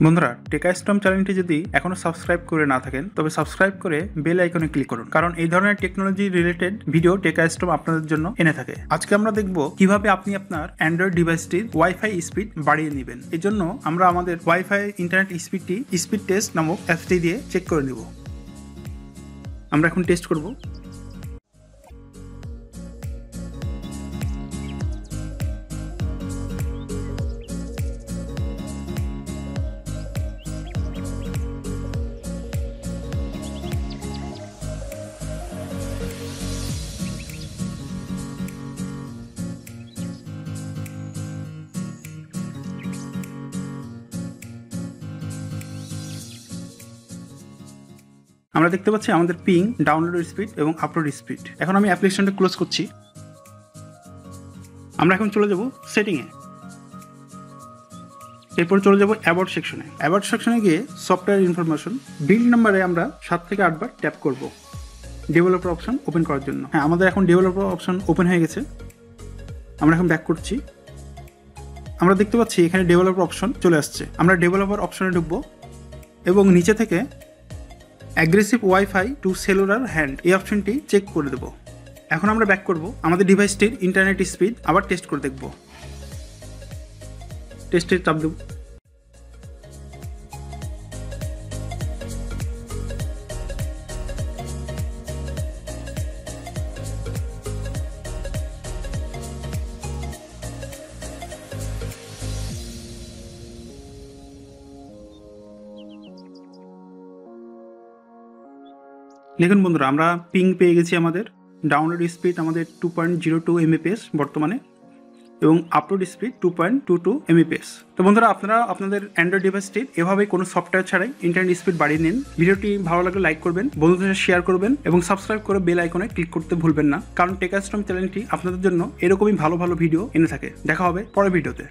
বন্ধুরা টেকাস্টম চ্যানেলটি যদি এখনও সাবস্ক্রাইব করে না থাকেন, তবে সাবস্ক্রাইব করে বেল আইকনে ক্লিক করুন। কারণ এই ধরনের টেকনোলজি রিলেটেড ভিডিও টেকাস্টম আপনাদের জন্য এনে থাকে। আজকে আমরা দেখব কীভাবে আপনি আপনার অ্যান্ড্রয়েড ডিভাইসটির ওয়াইফাই স্পিড বাড়িয়ে নেবেন। এই জন্য আমরা আমাদের ওয়াইফাই ইন্টারনেট স্পিডটি স্পিড টেস্ট নামক অ্যাপটি দিয়ে চেক করে নিব। আমরা এখন টেস্ট করব। আমরা দেখতে পাচ্ছি আমাদের পিং ডাউনলোড স্পিড এবং আপলোড স্পিড এখন আমি অ্যাপ্লিকেশনটা ক্লোজ করছি। আমরা এখন চলে যাব সেটিংয়ে এরপর চলে যাব অ্যাবাউট সেকশনে অ্যাবাউট সেকশনে গিয়ে সফটওয়্যার ইনফরমেশন বিল্ড নাম্বারে আমরা সাত থেকে আটবার ট্যাপ করব। ডেভেলপার অপশন ওপেন করার জন্য। হ্যাঁ আমাদের এখন ডেভেলপার অপশন ওপেন হয়ে গেছে। আমরা এখন ব্যাক করছি। আমরা দেখতে পাচ্ছি এখানে ডেভেলপার অপশন চলে আসছে। আমরা ডেভেলপার অপশনে ঢুকবো এবং নিচে থেকে aggressive wifi to cellular hand, এই অপশনটি চেক করে দেবো। এখন আমরা ব্যাক করব আমাদের ডিভাইসটির ইন্টারনেট স্পিড আবার টেস্ট করে দেখব। টেস্টের চাপ দেব। দেখুন বন্ধুরা, আমরা পিং পেয়ে গেছি আমাদের। ডাউনলোড স্পিড আমাদের two point zero two MAPS বর্তমানে এবং upload speed two point two two MAPS তো বন্ধুরা, আপনারা আপনাদের অ্যান্ড্রয়েড ডিভাইসটির এভাবে কোনো সফটওয়্যার ছাড়াই ইন্টারনেট স্পিড বাড়িয়ে নিন। ভিডিওটি ভালো লাগলে লাইক করবেন, বন্ধুদের সাথে শেয়ার করবেন এবং সাবস্ক্রাইব করে বেল আইকনে ক্লিক করতে ভুলবেন না। কারণ টেকাস্টম চ্যানেলটি আপনাদের জন্য এরকমই ভালো ভালো ভিডিও এনে থাকে। দেখা হবে পরের ভিডিওতে